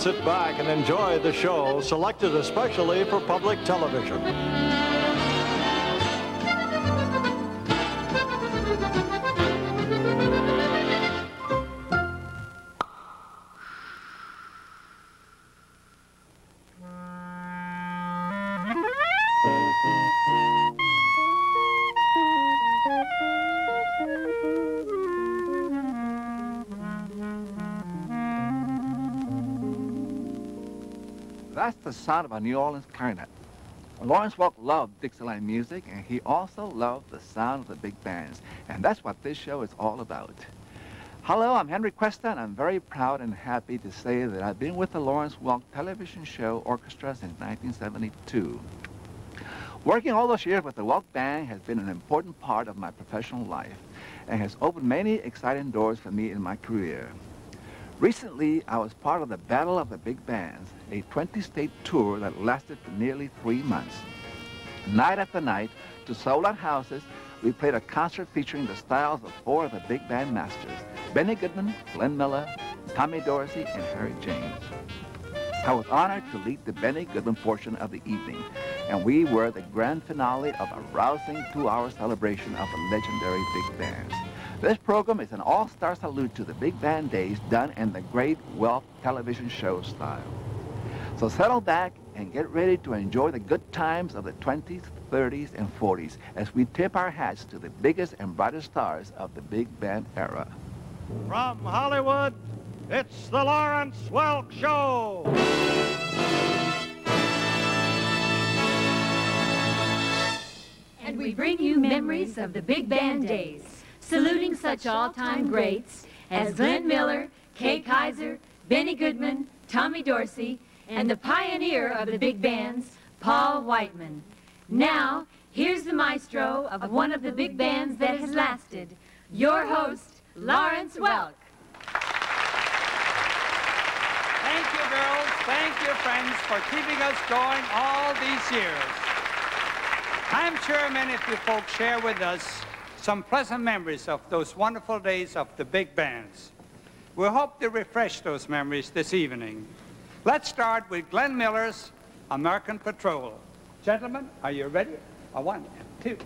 sit back and enjoy the show selected especially for public television. That's the sound of a New Orleans clarinet. Lawrence Welk loved Dixieland music, and he also loved the sound of the big bands. And that's what this show is all about. Hello, I'm Henry Cuesta, and I'm very proud and happy to say that I've been with the Lawrence Welk television show orchestra since 1972. Working all those years with the Welk Band has been an important part of my professional life and has opened many exciting doors for me in my career. Recently, I was part of the Battle of the Big Bands, a 20-state tour that lasted for nearly three months. Night after night, to sold-out houses, we played a concert featuring the styles of four of the big band masters, Benny Goodman, Glenn Miller, Tommy Dorsey, and Harry James. I was honored to lead the Benny Goodman portion of the evening, and we were the grand finale of a rousing two-hour celebration of the legendary big bands. This program is an all-star salute to the big band days done in the great Welk television show style. So settle back and get ready to enjoy the good times of the 20s, 30s, and 40s as we tip our hats to the biggest and brightest stars of the big band era. From Hollywood, it's the Lawrence Welk Show. And we bring you memories of the big band days, saluting such all-time greats as Glenn Miller, Kay Kyser, Benny Goodman, Tommy Dorsey, and the pioneer of the big bands, Paul Whiteman. Now, here's the maestro of one of the big bands that has lasted, your host, Lawrence Welk. Thank you, girls. Thank you, friends, for keeping us going all these years. I'm sure many of you folks share with us some pleasant memories of those wonderful days of the big bands. We hope to refresh those memories this evening. Let's start with Glenn Miller's American Patrol. Gentlemen, are you ready? A one, two.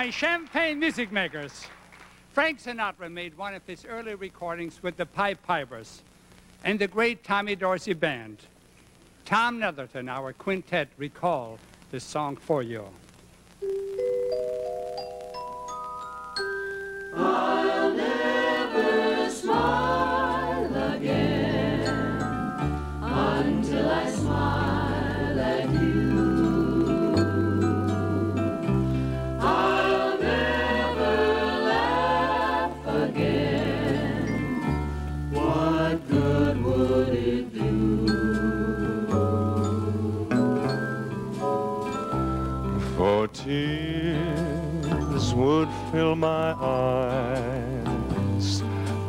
My champagne music makers. Frank Sinatra made one of his early recordings with the Pied Pipers and the great Tommy Dorsey Band. Tom Netherton, our quintet, recalled this song for you. Fill my eyes,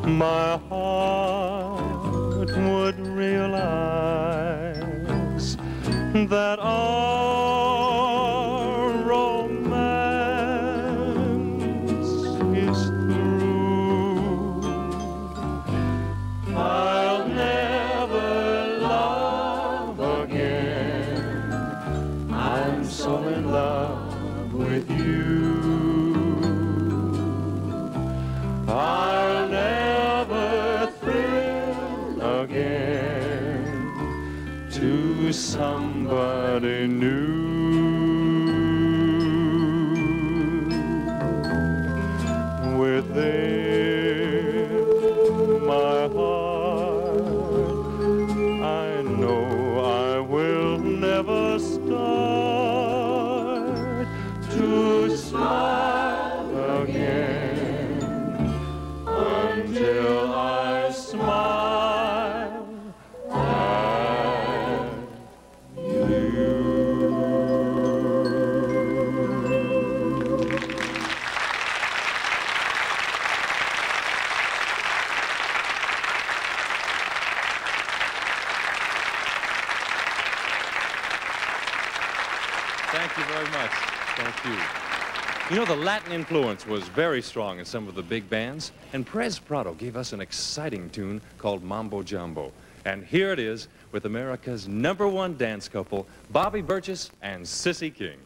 my heart would realize that our the Latin influence was very strong in some of the big bands, and Perez Prado gave us an exciting tune called Mambo Jumbo. And here it is with America's number one dance couple, Bobby Burgess and Cissy King.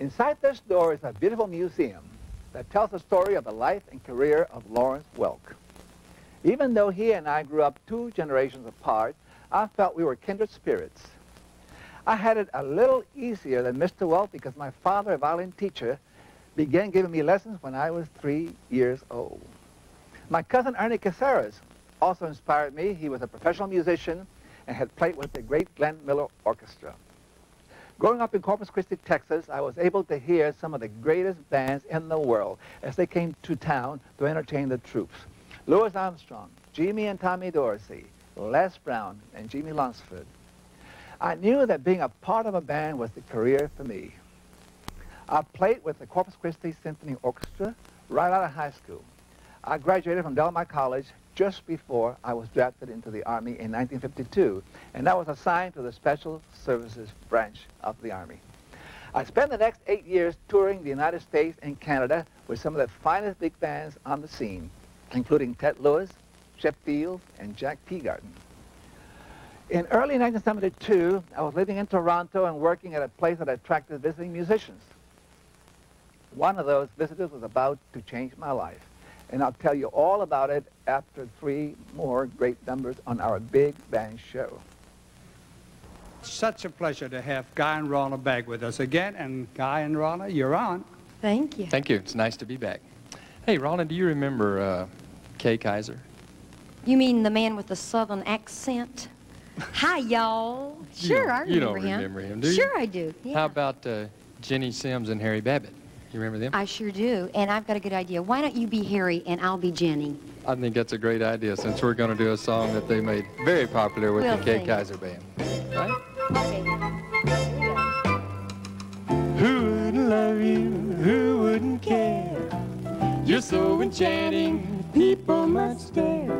Inside this door is a beautiful museum that tells the story of the life and career of Lawrence Welk. Even though he and I grew up two generations apart, I felt we were kindred spirits. I had it a little easier than Mr. Welk because my father, a violin teacher, began giving me lessons when I was three years old. My cousin Ernie Caceres also inspired me. He was a professional musician and had played with the great Glenn Miller Orchestra. Growing up in Corpus Christi, Texas, I was able to hear some of the greatest bands in the world as they came to town to entertain the troops. Louis Armstrong, Jimmy and Tommy Dorsey, Les Brown, and Jimmie Lunceford. I knew that being a part of a band was the career for me. I played with the Corpus Christi Symphony Orchestra right out of high school. I graduated from Del Mar College just before I was drafted into the Army in 1952, and I was assigned to the Special Services branch of the Army. I spent the next eight years touring the United States and Canada with some of the finest big bands on the scene, including Ted Lewis, Shep Field, and Jack Teagarden. In early 1972, I was living in Toronto and working at a place that attracted visiting musicians. One of those visitors was about to change my life and I'll tell you all about it after three more great numbers on our big band show. Such a pleasure to have Guy and Ralna back with us again, and Guy and Ralna, you're on. Thank you. Thank you. It's nice to be back. Hey, Ralna, do you remember uh, Kay Kyser. You mean the man with the southern accent? Hi, y'all. Sure, I remember you don't him. remember him, do you? Sure, I do. Yeah. How about uh, Ginny Simms and Harry Babbitt? You remember them? I sure do. And I've got a good idea. Why don't you be Harry and I'll be Ginny? I think that's a great idea since we're going to do a song that they made very popular with We'll the Kay sing. Kyser Band. Right? Okay. Here we go. Who wouldn't love you? Who wouldn't care? You're so enchanting, people must stare.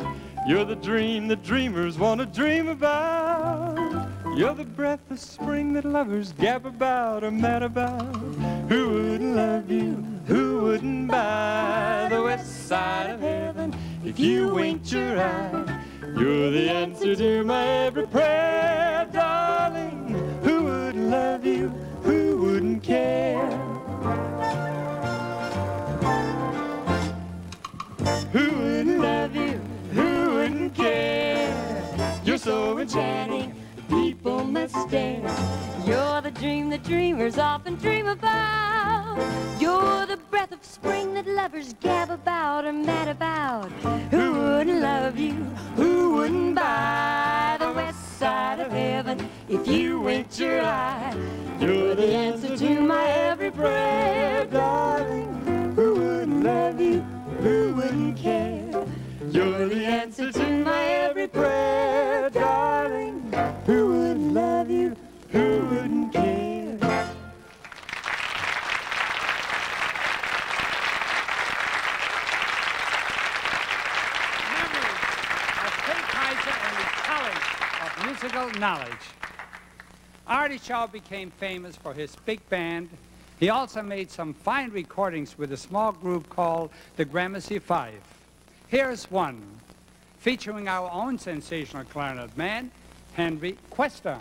You're the dream that dreamers want to dream about. You're the breath of spring that lovers gab about or mad about. Who wouldn't love you? Who wouldn't buy the west side of heaven if you winked your eye? You're the answer to my every prayer, darling. Who wouldn't love you? Who wouldn't care? Who wouldn't love you? Who wouldn't care? You're so enchanting, people must stare. You're the dream that dreamers often dream about. You're the breath of spring that lovers gab about or mad about. Who wouldn't love you? Who wouldn't buy the west side of heaven if you winked your eye? You're the answer to my every prayer, darling. You're the answer to my every prayer, darling. Who wouldn't love you? Who wouldn't care? Memories of Kay Kyser and his talent of musical knowledge. Artie Shaw became famous for his big band. He also made some fine recordings with a small group called the Gramercy Five. Here's one, featuring our own sensational clarinet man, Henry Cuesta.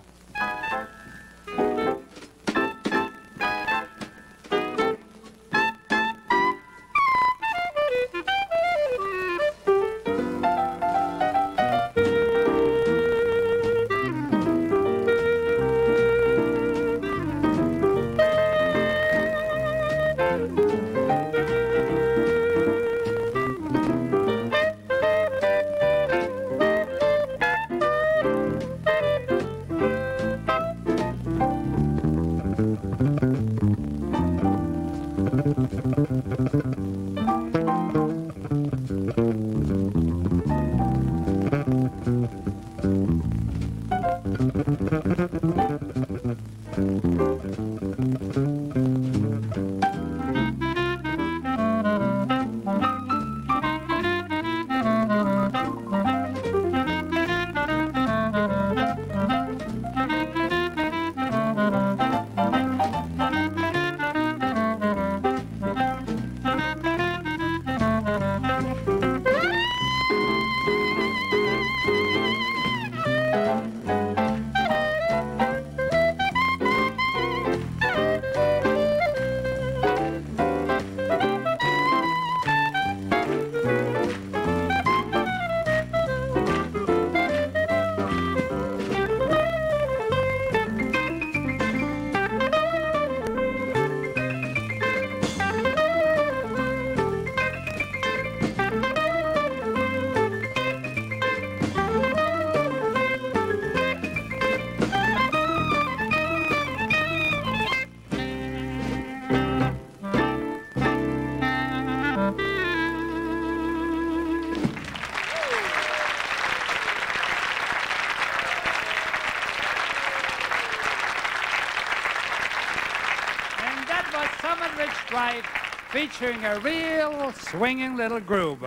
Featuring a real swinging little groove.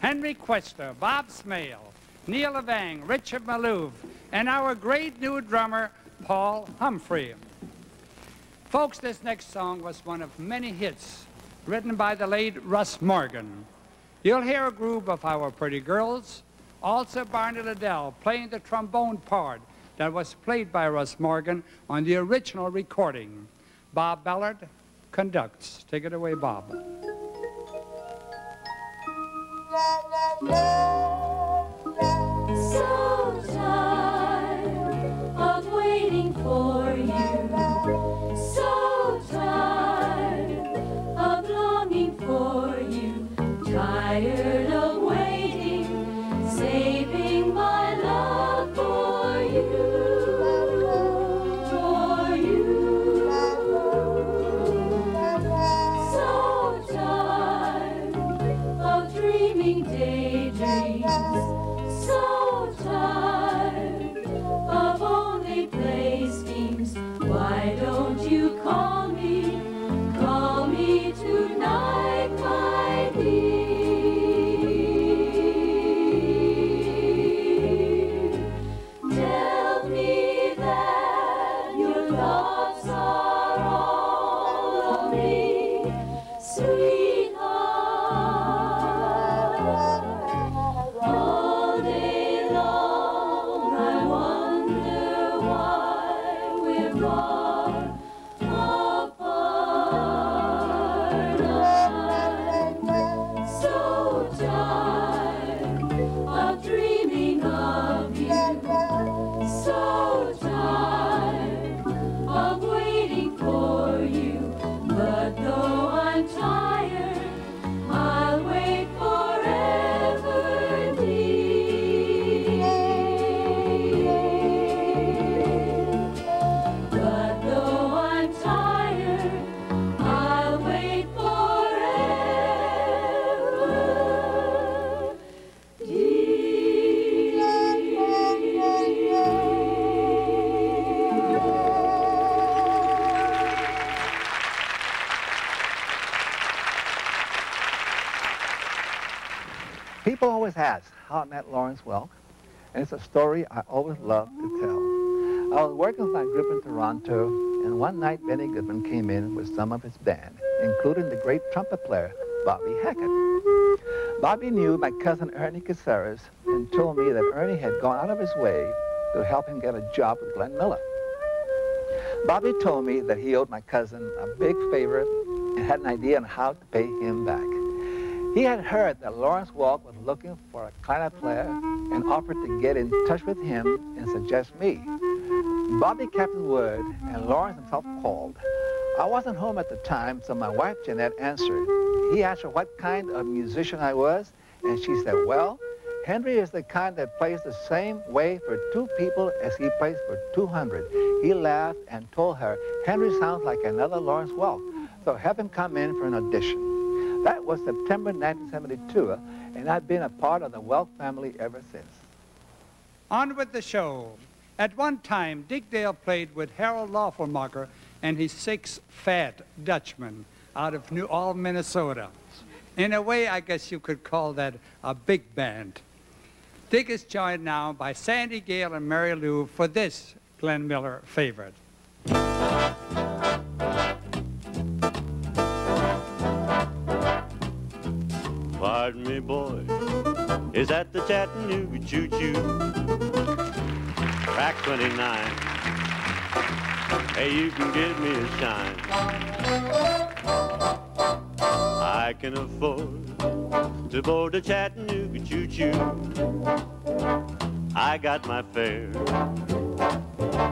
Henry Cuesta, Bob Smale, Neil Levang, Richard Maloof, and our great new drummer, Paul Humphrey. Folks, this next song was one of many hits written by the late Russ Morgan. You'll hear a group of our pretty girls, also Barney Liddell playing the trombone part that was played by Russ Morgan on the original recording. Bob Ballard conducts. Take it away, Bob. So tired of waiting for you. People always ask how I met Lawrence Welk, and it's a story I always love to tell. I was working with my group in Toronto, and one night Benny Goodman came in with some of his band, including the great trumpet player, Bobby Hackett. Bobby knew my cousin Ernie Caceres and told me that Ernie had gone out of his way to help him get a job with Glenn Miller. Bobby told me that he owed my cousin a big favor and had an idea on how to pay him back. He had heard that Lawrence Welk was looking for a clarinet player and offered to get in touch with him and suggest me. Bobby kept his word, and Lawrence himself called. I wasn't home at the time, so my wife Jeanette answered. He asked her what kind of musician I was, and she said, well, Henry is the kind that plays the same way for two people as he plays for 200. He laughed and told her, Henry sounds like another Lawrence Welk, so have him come in for an audition. That was September 1972, and I've been a part of the Welk family ever since. On with the show. At one time, Dick Dale played with Harold Loeffelmacher and his six fat Dutchmen out of New Ulm, Minnesota. In a way, I guess you could call that a big band. Dick is joined now by Sandy Gale and Mary Lou for this Glenn Miller favorite. Pardon me, boy, is that the Chattanooga choo-choo? Track 29. Hey, you can give me a shine. I can afford to board a Chattanooga choo-choo. I got my fare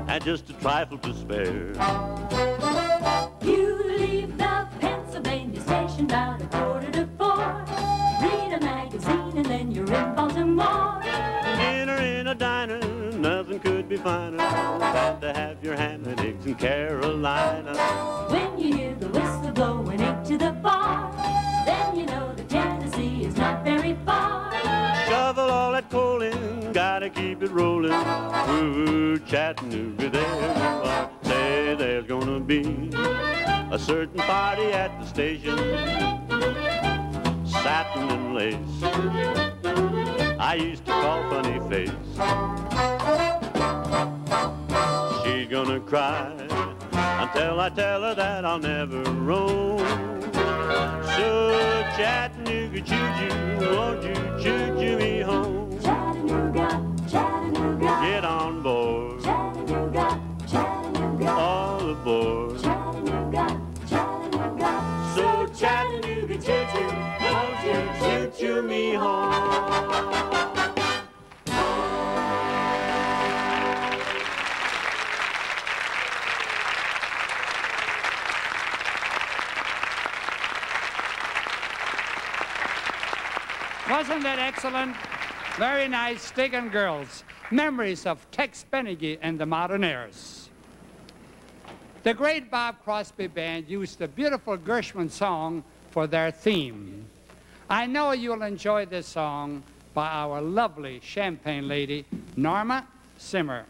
and just a trifle to spare. You leave the Pennsylvania station about in Baltimore. Dinner in a diner, nothing could be finer than to have your ham and eggs in Carolina. When you hear the whistle blowing into the bar, then you know that Tennessee is not very far. Shovel all that coal in, gotta keep it rolling. Ooh, Chattanooga, there you are. Say there's gonna be a certain party at the station. Satin and lace. I used to call funny face. She's gonna cry until I tell her that I'll never roam. So Chattanooga choo-choo, won't you choo-choo me home? Chattanooga, Chattanooga, Get on board, me home? Wasn't that excellent? Very nice, Stiggan girls. Memories of Tex Beneke and the Modernaires. The great Bob Crosby Band used the beautiful Gershwin song for their theme. I know you'll enjoy this song by our lovely champagne lady, Norma Zimmer.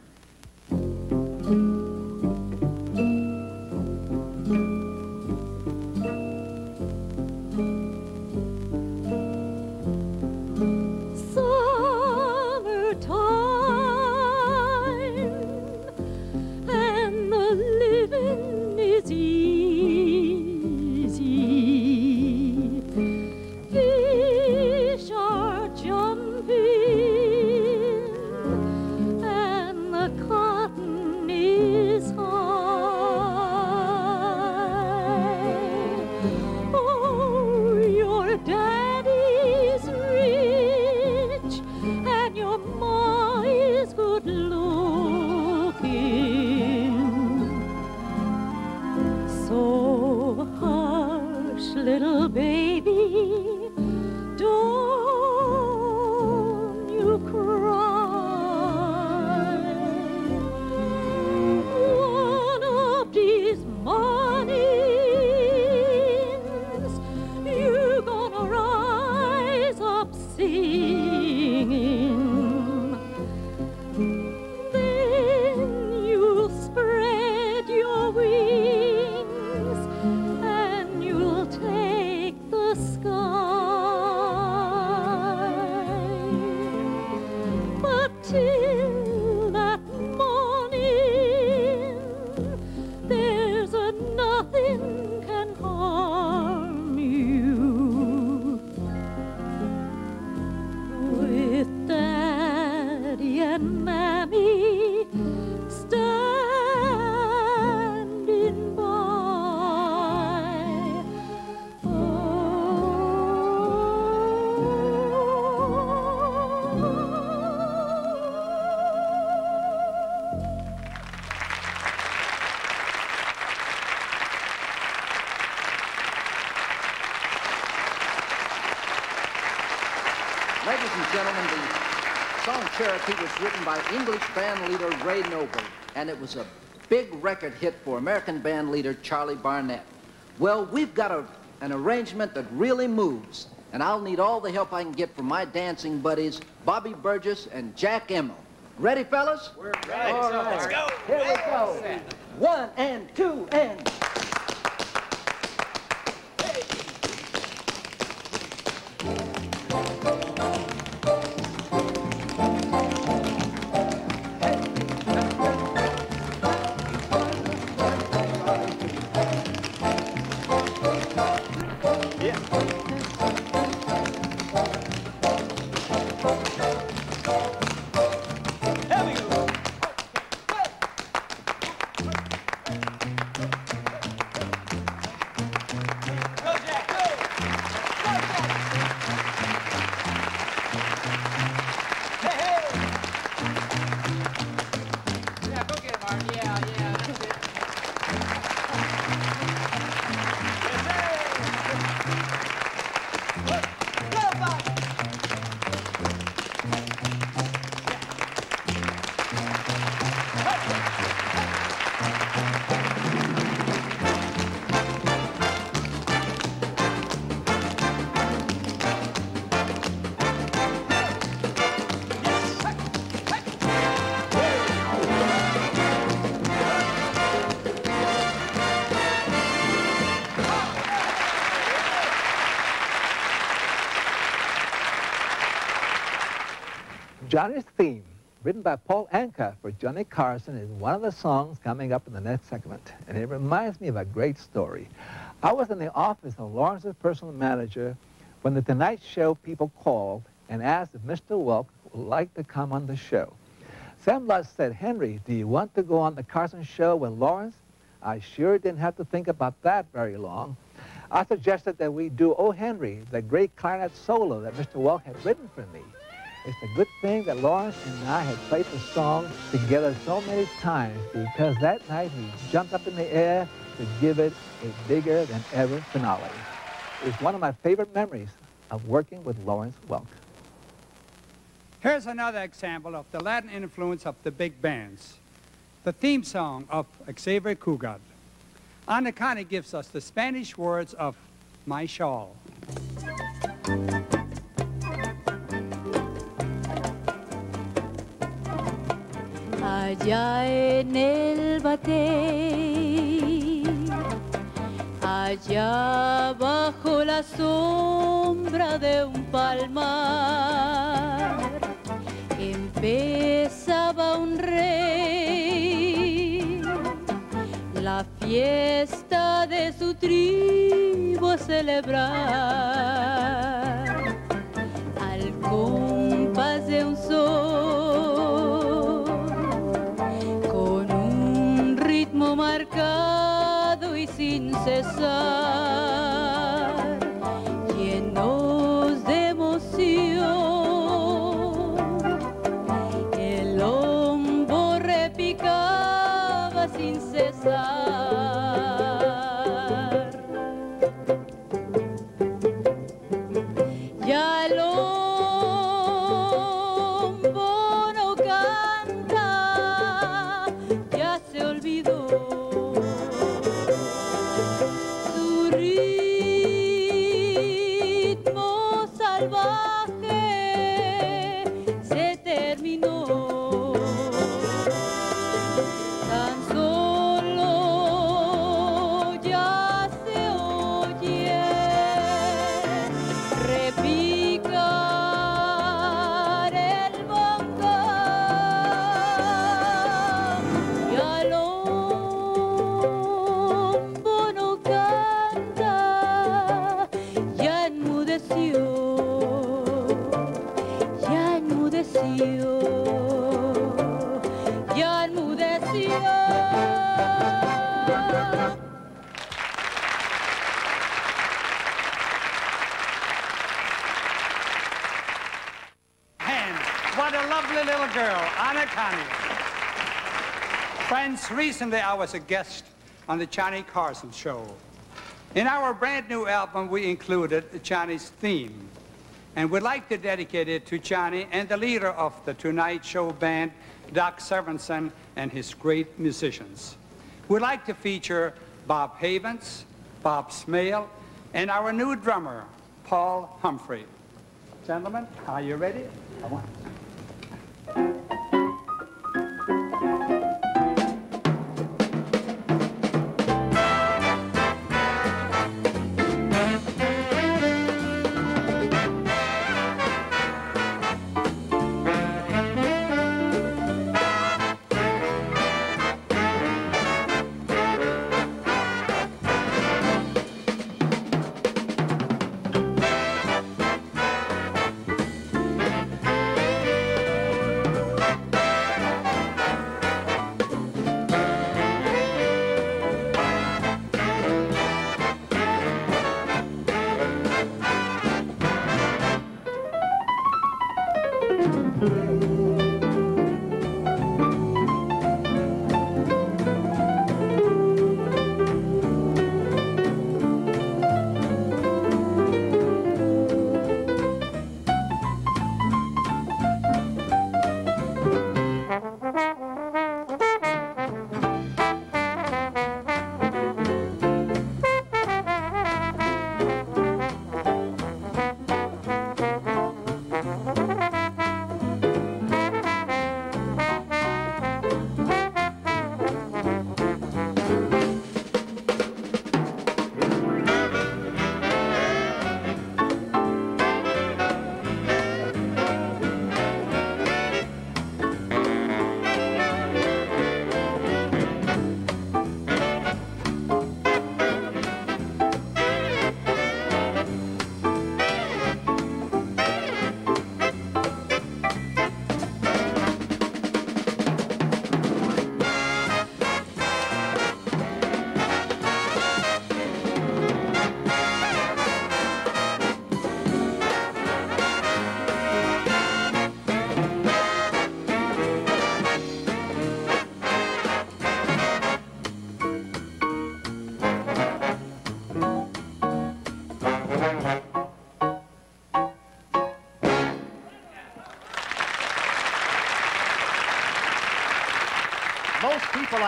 Ray Noble, and it was a big record hit for American band leader Charlie Barnet. Well, we've got a, an arrangement that really moves, and I'll need all the help I can get from my dancing buddies, Bobby Burgess and Jack Imel. Ready, fellas? We're ready. Let's go. Here we go. One and two and... Johnny's theme, written by Paul Anka for Johnny Carson, is one of the songs coming up in the next segment. And it reminds me of a great story. I was in the office of Lawrence's personal manager when the Tonight Show people called and asked if Mr. Welk would like to come on the show. Sam Lutz said, Henry, do you want to go on the Carson show with Lawrence? I sure didn't have to think about that very long. I suggested that we do Oh Henry, the great clarinet solo that Mr. Welk had written for me. It's a good thing that Lawrence and I had played the song together so many times because that night he jumped up in the air to give it a bigger than ever finale. It's one of my favorite memories of working with Lawrence Welk. Here's another example of the Latin influence of the big bands. The theme song of Xavier Cugat. Anacani gives us the Spanish words of My Shawl. Allá en el batey, allá bajo la sombra de un palmar, empezaba un rey. La fiesta de su tribu celebrar y Friends, recently I was a guest on the Johnny Carson show. In our brand new album, we included the Johnny's theme. And we'd like to dedicate it to Johnny and the leader of the Tonight Show band, Doc Severinsen, and his great musicians. We'd like to feature Bob Havens, Bob Smale, and our new drummer, Paul Humphrey. Gentlemen, are you ready?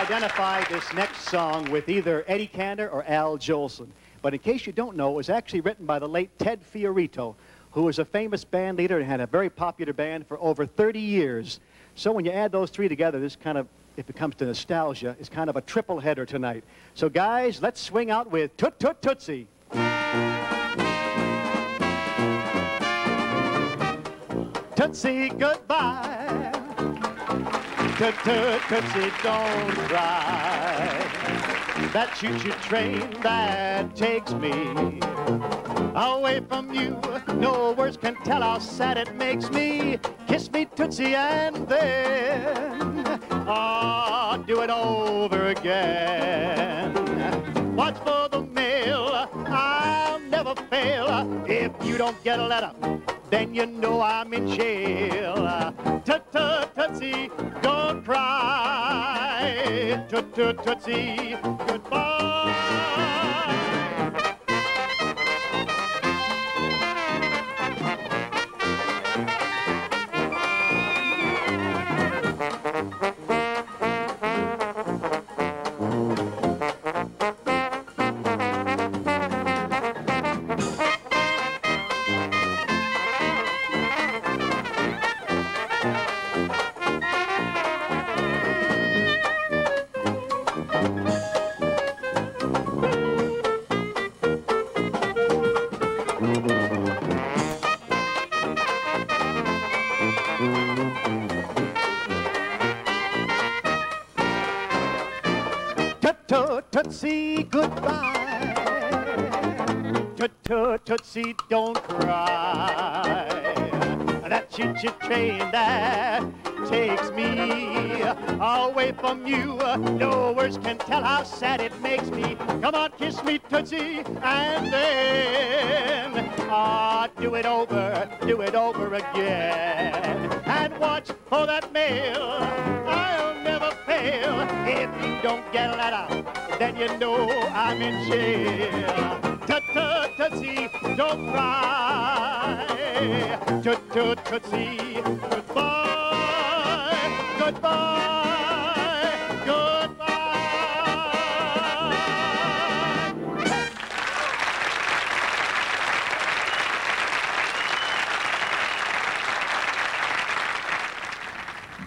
Identify this next song with either Eddie Cantor or Al Jolson. But in case you don't know, it was actually written by the late Ted Fiorito, who was a famous band leader and had a very popular band for over 30 years. So when you add those three together, this kind of, if it comes to nostalgia, is kind of a triple header tonight. So guys, let's swing out with Toot Toot Tootsie. Tootsie, goodbye. Toot Toot Tootsie, don't cry. That choo-choo train that takes me away from you. No words can tell how sad it makes me. Kiss me, Tootsie, and then ah, do it over again. Watch for the mail. I'll never fail. If you don't get a letter, then you know I'm in jail. Tut tut tootsie, don't cry. Tut tut tootsie, goodbye. Tootsie, don't cry. That choo train that takes me away from you. No words can tell how sad it makes me. Come on, kiss me, tootsie, and then ah, do it over, do it over again, and watch for that mail. I'll if you don't get. Then you know I'm in jail. Tut don't cry. Tut tut goodbye, goodbye, goodbye.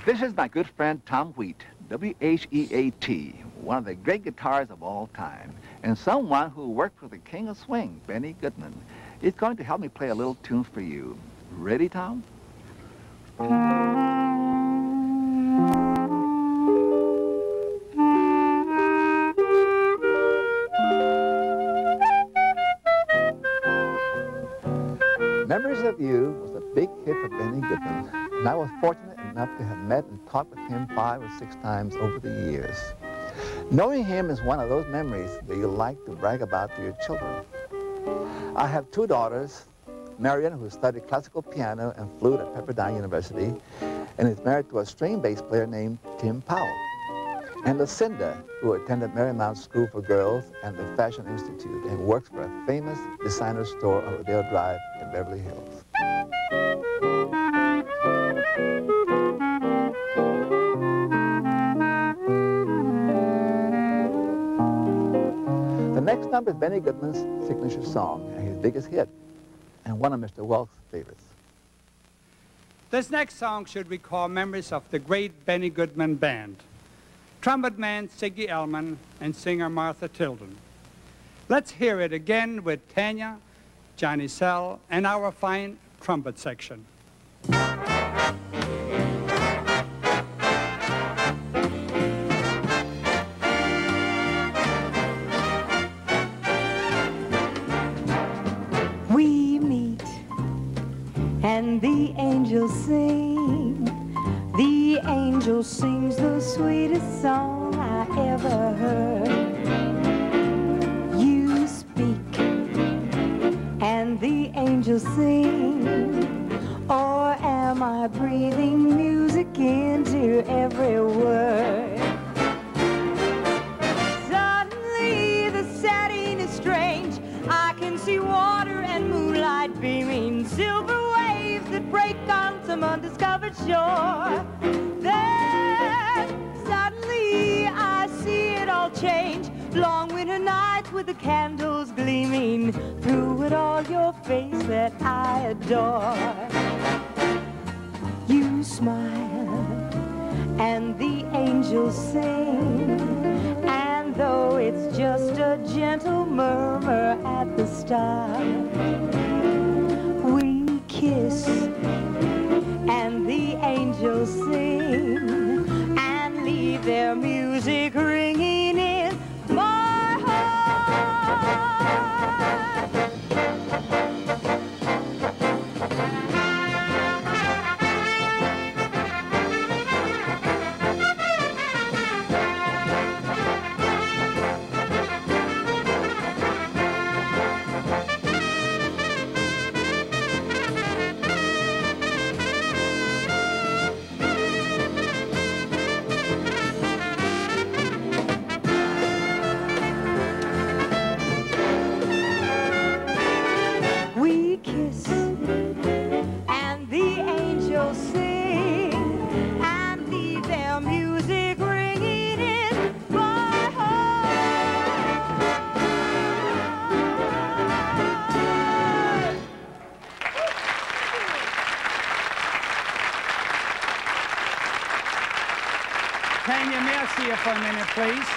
This is my good friend Tom Wheat, W-H-E-A-T, one of the great guitarists of all time, and someone who worked for the king of swing, Benny Goodman. is going to help me play a little tune for you. Ready, Tom? Memories of You was a big hit for Benny Goodman, and I was fortunate enough to have met and talked with him five or six times over the years. Knowing him is one of those memories that you like to brag about to your children. I have two daughters, Marion, who studied classical piano and flute at Pepperdine University, and is married to a string bass player named Tim Powell, and Lucinda, who attended Marymount School for Girls and the Fashion Institute and works for a famous designer store on Rodeo Drive in Beverly Hills. Next number is Benny Goodman's signature song his biggest hit, and one of Mr. Welk's favorites. This next song should recall memories of the great Benny Goodman Band. Trumpet man Ziggy Elman and singer Martha Tilton. Let's hear it again with Tanya, Johnny Zell, and our fine trumpet section. Shore. Then suddenly I see it all change. Long winter nights with the candles gleaming. Through it all, your face that I adore. You smile, and the angels sing. And though it's just a gentle murmur at the start, we kiss, angels sing, and leave their music please?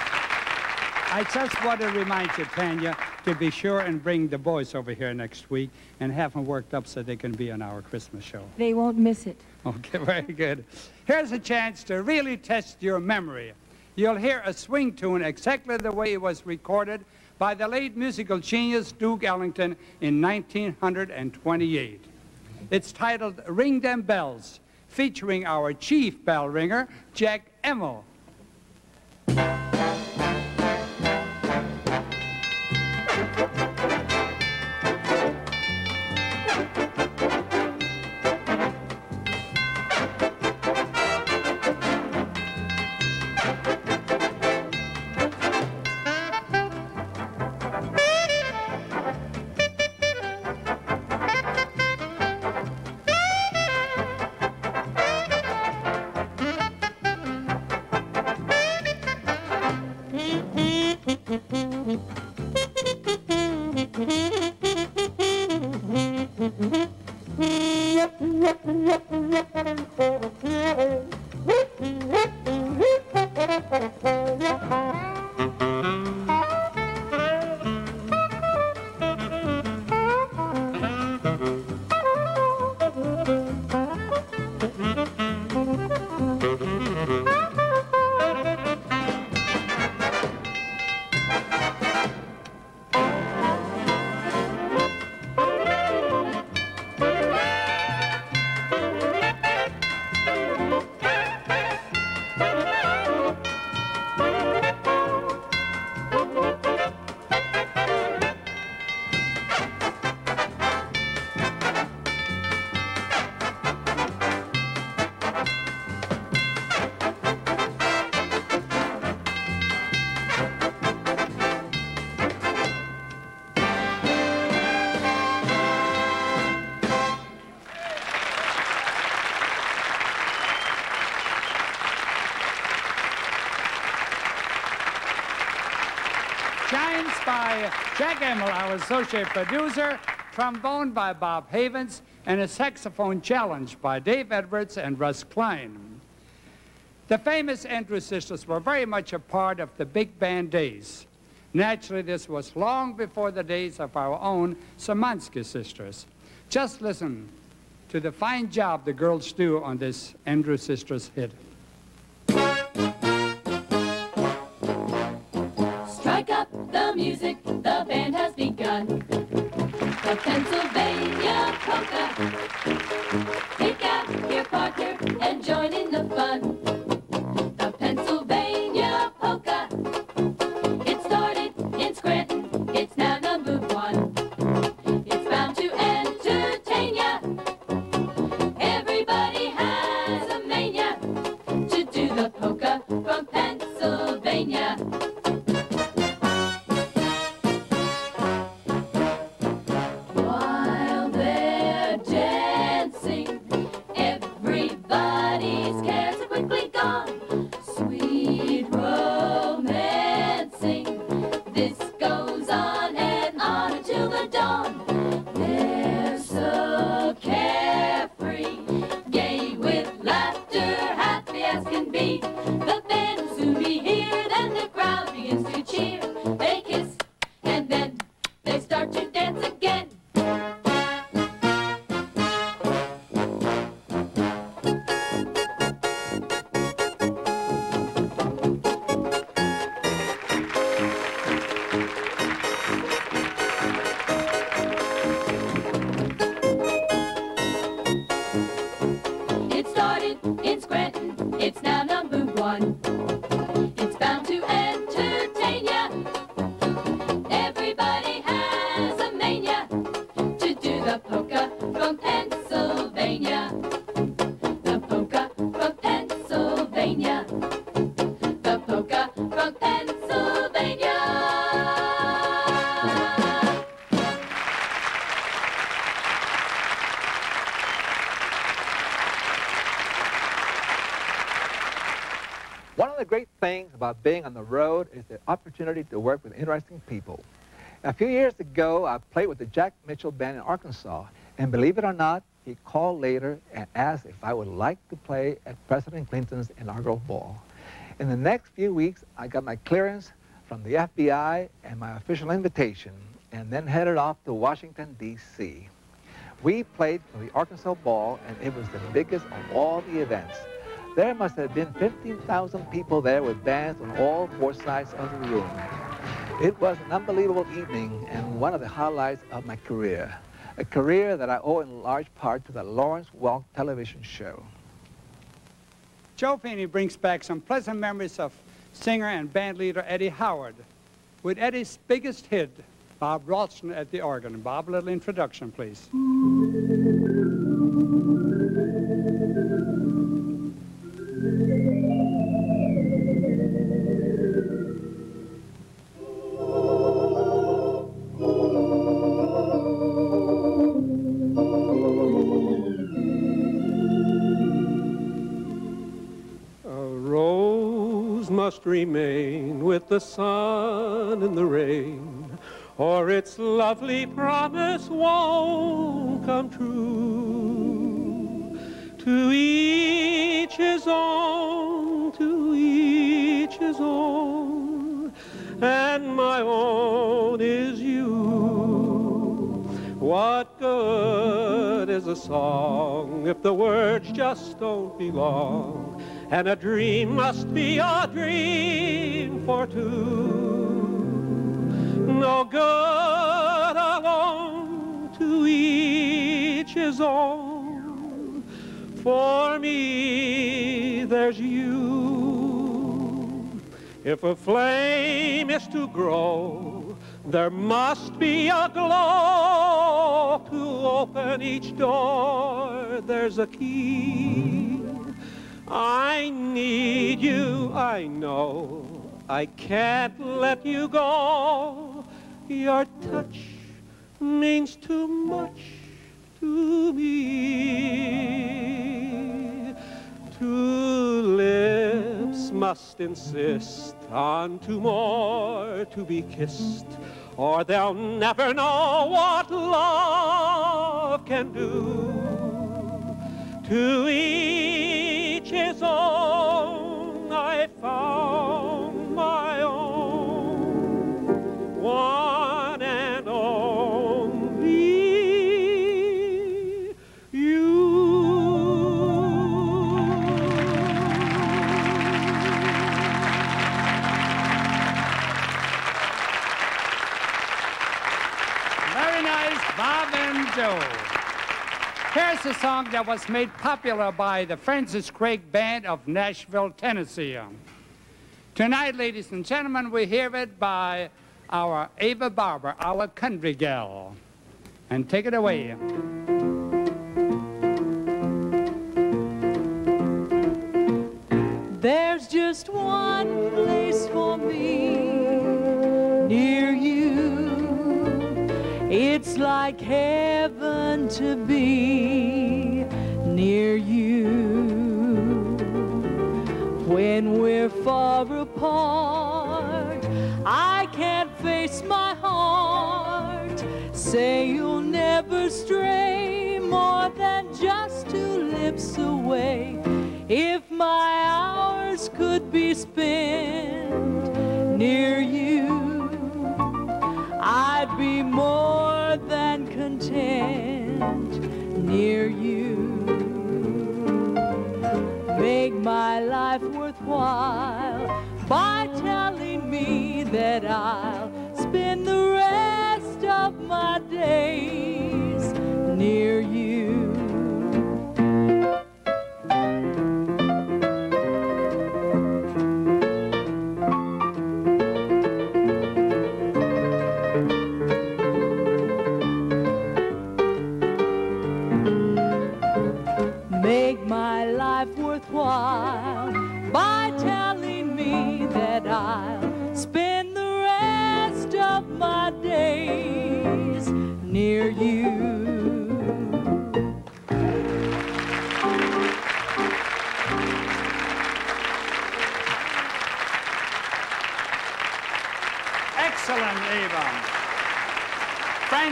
I just want to remind you, Tanya, to be sure and bring the boys over here next week and have them worked up so they can be on our Christmas show. They won't miss it. Okay, very good. Here's a chance to really test your memory. You'll hear a swing tune exactly the way it was recorded by the late musical genius Duke Ellington in 1928. It's titled Ring Them Bells, featuring our chief bell ringer, Jack Imel. Chimes Jack Imel, our associate producer, trombone by Bob Havens, and a saxophone challenge by Dave Edwards and Russ Klein. The famous Andrews sisters were very much a part of the big band days. Naturally, this was long before the days of our own Semonski sisters. Just listen to the fine job the girls do on this Andrews sisters hit. The Pennsylvania polka. Take out your partner and join in the fun. Number about being on the road is the opportunity to work with interesting people. A few years ago, I played with the Jack Mitchell Band in Arkansas, and believe it or not, he called later and asked if I would like to play at President Clinton's inaugural ball. In the next few weeks, I got my clearance from the FBI and my official invitation, and then headed off to Washington, D.C. We played for the Arkansas Ball, and it was the biggest of all the events. There must have been 15,000 people there with bands on all four sides of the room. It was an unbelievable evening and one of the highlights of my career. A career that I owe in large part to the Lawrence Welk television show. Joe Feeney brings back some pleasant memories of singer and band leader Eddie Howard, with Eddie's biggest hit, Bob Ralston at the organ. Bob, a little introduction, please. Must remain with the sun and the rain, or its lovely promise won't come true. To each his own, to each his own, and my own is you. What good is a song if the words just don't belong? And a dream must be a dream for two. No good alone to each his own. For me, there's you. If a flame is to grow, there must be a glow to open each door. There's a key. I need you, I know. I can't let you go. Your touch means too much to me. Two lips must insist on two more to be kissed, or they'll never know what love can do. To each own, I found a song that was made popular by the Francis Craig Band of Nashville, Tennessee. Tonight, ladies and gentlemen, we hear it by our Ava Barber, our country gal. And take it away. There's just one place for me near. It's like heaven to be near you. When we're far apart, I can't face my heart. say you'll never stray more than just two lips away. If my hours could be spent near you, I'd be more my life worthwhile by telling me that I'll spend the rest of my days near you. Make my life worthwhile by telling me that I'll spend the rest of my days near you.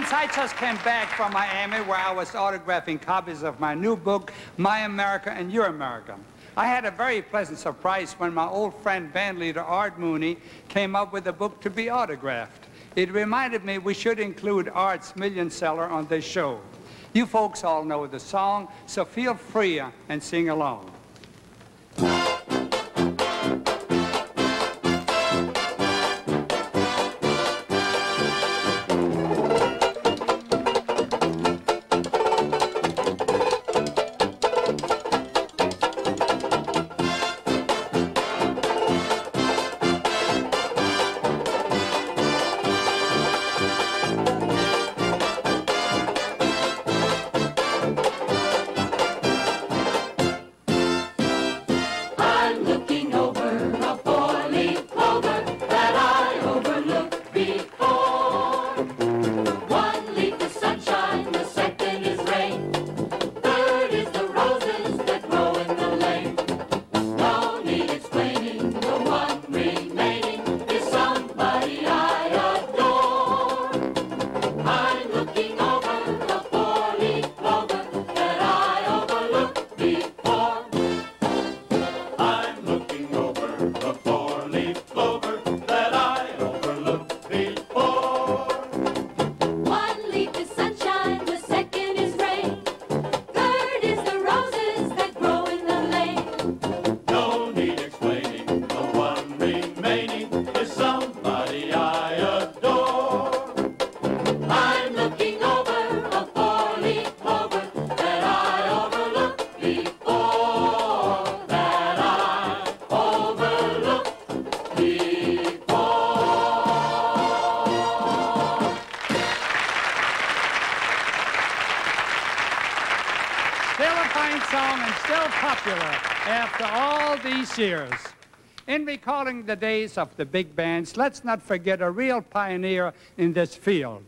Friends, I just came back from Miami where I was autographing copies of my new book, My America and Your America. I had a very pleasant surprise when my old friend bandleader Art Mooney came up with a book to be autographed. It reminded me we should include Art's million seller on this show. You folks all know the song, so feel free and sing along. Recalling the days of the big bands, let's not forget a real pioneer in this field.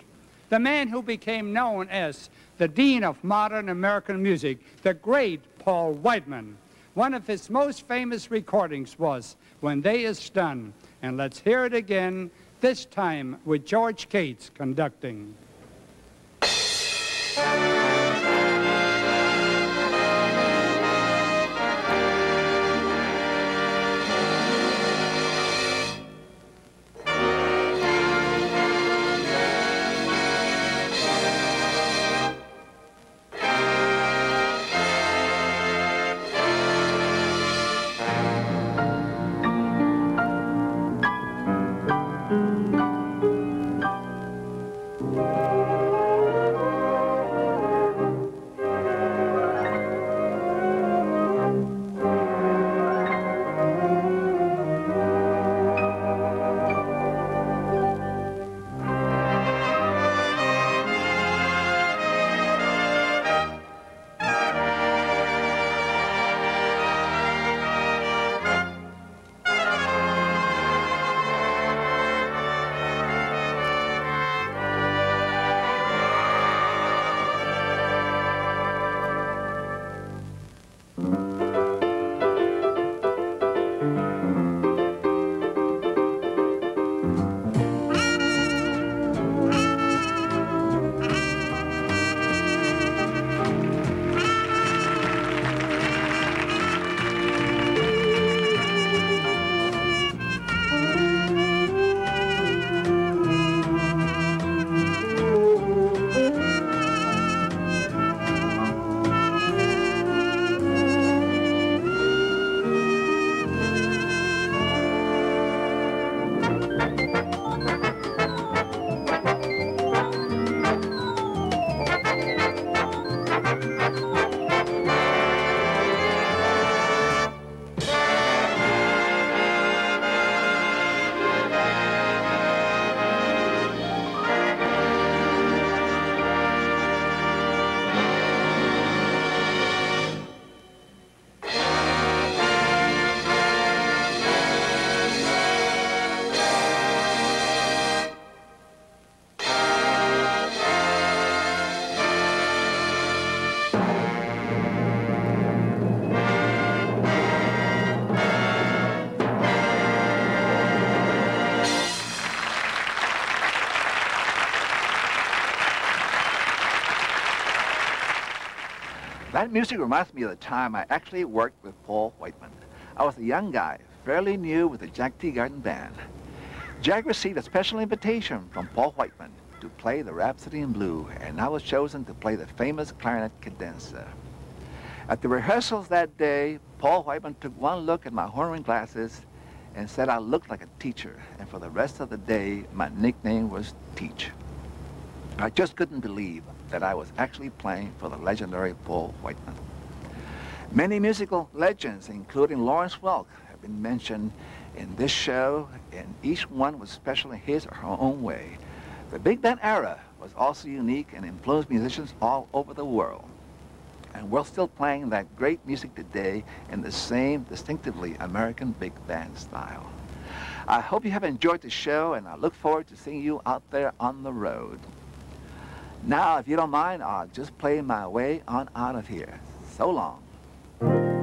The man who became known as the Dean of Modern American Music, the great Paul Whiteman. One of his most famous recordings was When Day Is Done. And let's hear it again, this time with George Cates conducting. That music reminds me of the time I actually worked with Paul Whiteman. I was a young guy, fairly new with the Jack Teagarden Band. Jack received a special invitation from Paul Whiteman to play the Rhapsody in Blue, and I was chosen to play the famous clarinet cadenza. At the rehearsals that day, Paul Whiteman took one look at my horn glasses and said I looked like a teacher, and for the rest of the day, my nickname was Teach. I just couldn't believe that I was actually playing for the legendary Paul Whiteman. Many musical legends, including Lawrence Welk, have been mentioned in this show, and each one was special in his or her own way. The big band era was also unique and influenced musicians all over the world. And we're still playing that great music today in the same distinctively American big band style. I hope you have enjoyed the show, and I look forward to seeing you out there on the road. Now, if you don't mind, I'll just play my way on out of here. So long.